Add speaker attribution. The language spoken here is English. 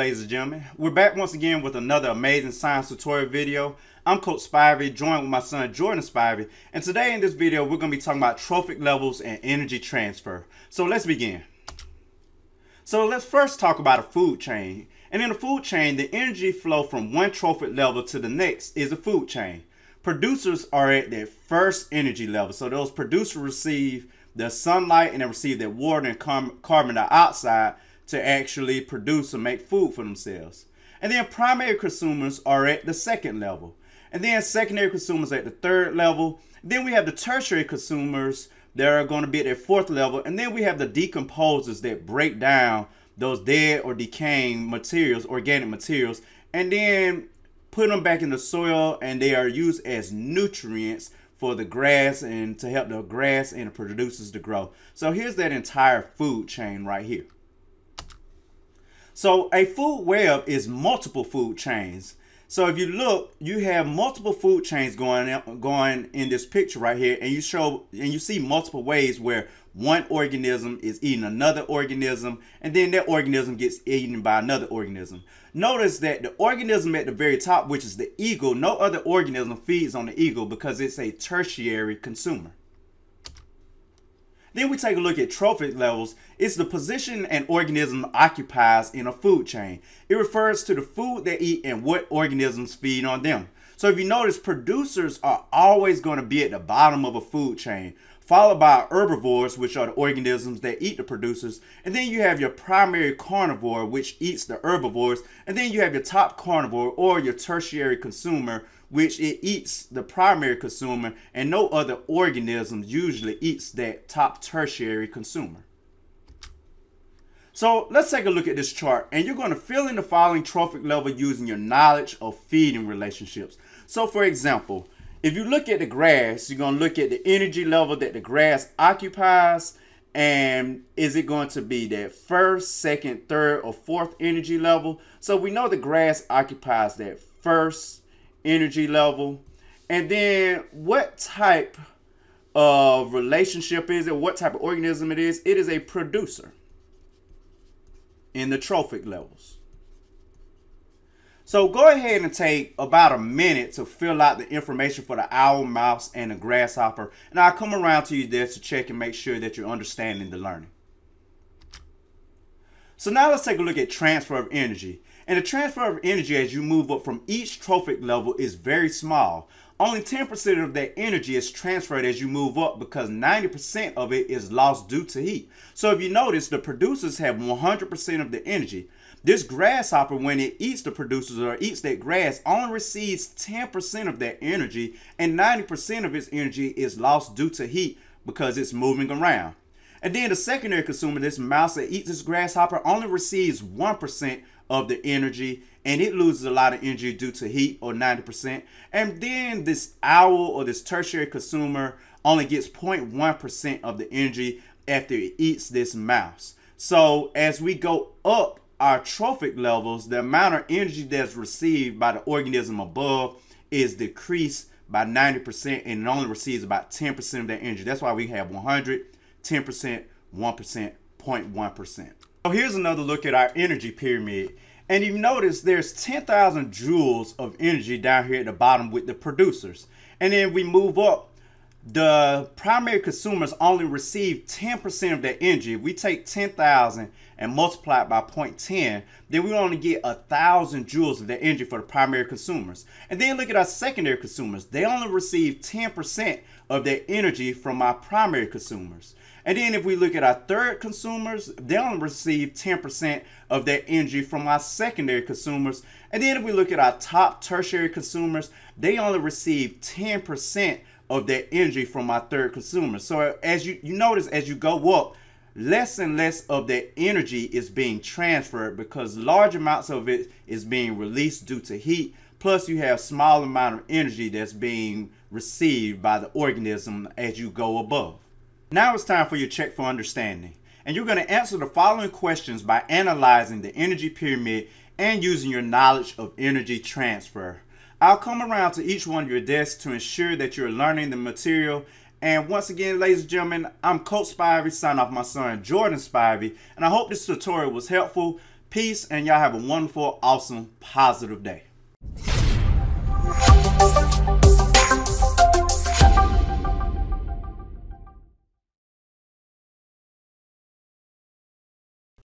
Speaker 1: ladies and gentlemen. We're back once again with another amazing science tutorial video. I'm Coach Spivey, joined with my son Jordan Spivey, and today in this video we're going to be talking about trophic levels and energy transfer. So let's begin. So let's first talk about a food chain. And in a food chain, the energy flow from one trophic level to the next is a food chain. Producers are at their first energy level. So those producers receive the sunlight and they receive their water and carbon dioxide to actually produce or make food for themselves. And then primary consumers are at the second level. And then secondary consumers at the third level. Then we have the tertiary consumers that are going to be at their fourth level. And then we have the decomposers that break down those dead or decaying materials, organic materials, and then put them back in the soil and they are used as nutrients for the grass and to help the grass and the producers to grow. So here's that entire food chain right here. So a food web is multiple food chains. So if you look, you have multiple food chains going going in this picture right here, and you show and you see multiple ways where one organism is eating another organism, and then that organism gets eaten by another organism. Notice that the organism at the very top, which is the eagle, no other organism feeds on the eagle because it's a tertiary consumer. Then we take a look at trophic levels. It's the position an organism occupies in a food chain. It refers to the food they eat and what organisms feed on them. So if you notice, producers are always going to be at the bottom of a food chain, followed by herbivores, which are the organisms that eat the producers. And then you have your primary carnivore, which eats the herbivores. And then you have your top carnivore or your tertiary consumer, which it eats the primary consumer and no other organism usually eats that top tertiary consumer. So let's take a look at this chart and you're going to fill in the following trophic level using your knowledge of feeding relationships. So for example, if you look at the grass, you're going to look at the energy level that the grass occupies and is it going to be that first, second, third, or fourth energy level? So we know the grass occupies that first, energy level, and then what type of relationship is it? What type of organism it is? It is a producer in the trophic levels. So go ahead and take about a minute to fill out the information for the owl, mouse, and the grasshopper. And I'll come around to you there to check and make sure that you're understanding the learning. So now let's take a look at transfer of energy. And the transfer of energy as you move up from each trophic level is very small. Only 10% of that energy is transferred as you move up because 90% of it is lost due to heat. So if you notice, the producers have 100% of the energy. This grasshopper, when it eats the producers or eats that grass, only receives 10% of that energy, and 90% of its energy is lost due to heat because it's moving around. And then the secondary consumer, this mouse that eats this grasshopper, only receives 1% of the energy and it loses a lot of energy due to heat or 90%. And then this owl or this tertiary consumer only gets 0.1% of the energy after it eats this mouse. So as we go up our trophic levels, the amount of energy that's received by the organism above is decreased by 90% and it only receives about 10% of that energy. That's why we have 100, 10%, 1%, 0.1%. So here's another look at our energy pyramid. And you notice there's 10,000 joules of energy down here at the bottom with the producers. And then we move up, the primary consumers only receive 10% of their energy. If we take 10,000 and multiply it by 0.10, then we only get a thousand joules of their energy for the primary consumers. And then look at our secondary consumers. They only receive 10% of their energy from our primary consumers. And then if we look at our third consumers, they only receive 10% of their energy from our secondary consumers. And then if we look at our top tertiary consumers, they only receive 10% of that energy from my third consumer. So as you, you notice as you go up, less and less of that energy is being transferred because large amounts of it is being released due to heat. Plus you have small amount of energy that's being received by the organism as you go above. Now it's time for your check for understanding. And you're going to answer the following questions by analyzing the energy pyramid and using your knowledge of energy transfer. I'll come around to each one of your desks to ensure that you're learning the material. And once again, ladies and gentlemen, I'm Coach Spivey, signing off my son Jordan Spivey. And I hope this tutorial was helpful. Peace, and y'all have a wonderful, awesome, positive day.